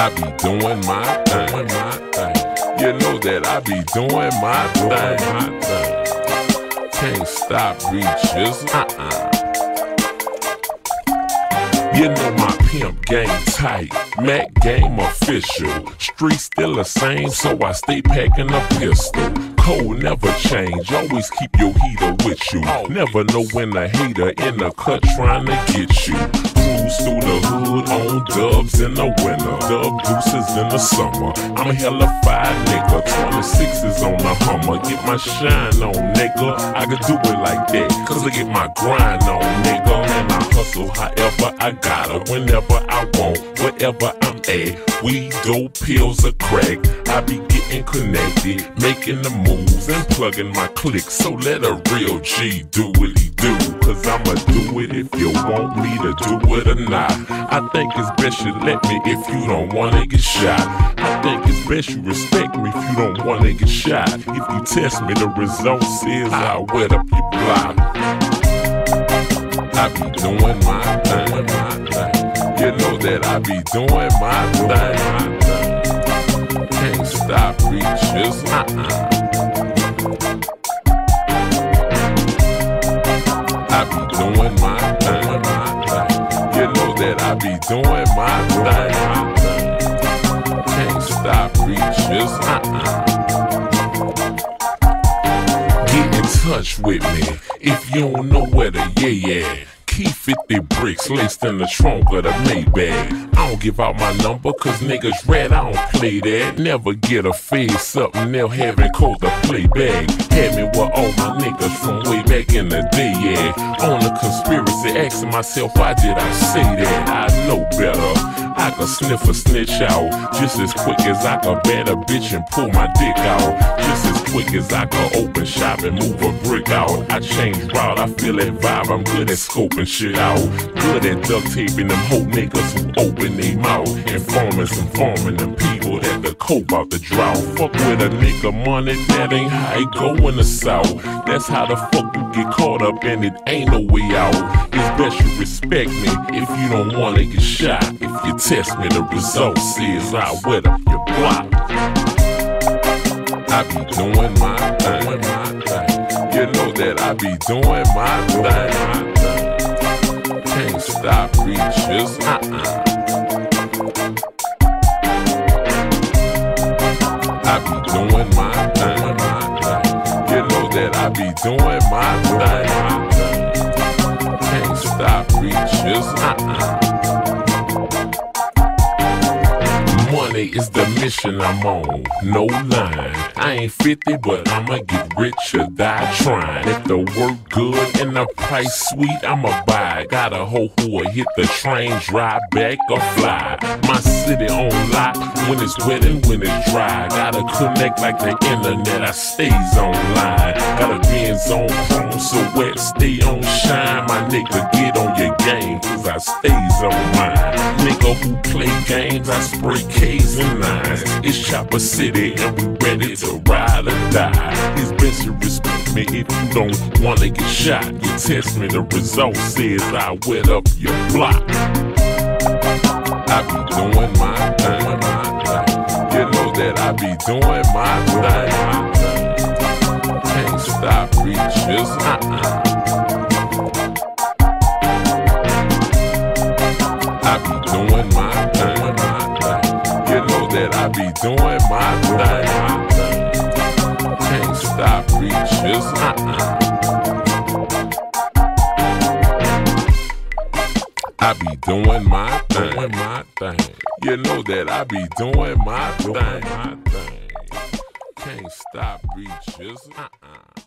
I be doing my thing, my thing. You know that I be doing my thing, my thing. Can't stop reaches, uh-uh. You know my pimp game tight, Mac game official. Street still the same, so I stay packing a pistol. Code never change, always keep your heater with you. Never know when a hater in the cut trying to get you cruise through the hood on dubs in the winter, dub deuces in the summer. I'm a hella fine nigga, 26s on the Hummer. Get my shine on, nigga. I can do it like that, cause I get my grind on, nigga. And I hustle however I gotta, whenever I want, wherever I'm at. We dope, pills, or crack. I be getting connected, making the moves and plugging my clicks. So let a real G do what he do, cause I'ma do it if you want me to do it or not. I think it's best you let me if you don't wanna get shot. I think it's best you respect me if you don't wanna get shot. If you test me, the results is I'll wet up your block. I be doing my thing, my thing. You know that I be doing my thing. Can't stop reaches, uh-uh. I be doing my thing. You know that I be doing my thing. Can't stop reaches, uh-uh. Get in touch with me if you don't know where to yeah yeah. Key 50 bricks laced in the trunk of the Maybach. I don't give out my number cause niggas red, I don't play that. Never get a face up and they'll have it called the playback. Had me with all my niggas from way back in the day, yeah. On the conspiracy, asking myself, why did I say sniff a snitch out just as quick as I can bat a bitch and pull my dick out. Just as quick as I can open shop and move a brick out. I change route, I feel that vibe. I'm good at scoping shit out. Good at duct taping them whole niggas who open their mouth. Informants informing them people that the coke out the drought. Fuck with a nigga money, that ain't how it go in the south. That's how the fuck you get caught up and it ain't no way out. It's best you respect me if you don't wanna get shot. If you test me, the results is I wet up your block. I be doing my thing, my thing. You know that I be doing my thing. Can't stop reaches, uh-uh. I be doing my thing. You know that I be doing my thing. Can't stop reaches, uh-uh. Money is the mission I'm on, no line. I ain't 50, but I'ma get rich or die trying. If the work good and the price sweet, I'ma buy. Got a hoe who'll hit the train, drive back or fly. My city on lock when it's wet and when it's dry. Gotta connect like the internet, I stays online. Gotta Benz on chrome, so wet, stay on shine. My nigga, get on your game, cause I stays on mine. Nigga who play games, I spray K's and nines. It's Chopper City, and we ready to ride or die. It's best to respect me if you don't wanna get shot. You test me, the result says I wet up your block. I be doing my thing, my thing. You know that I be doing my thing. Can't stop reaches, uh-uh. I be doing my thing, my thing. You know that I be doing my thing. Can't stop reaches, uh-uh. I be doing my thing, my thing. You know that I be doing my thing, my thing. Can't stop reaches, uh-uh.